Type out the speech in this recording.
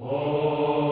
Oh.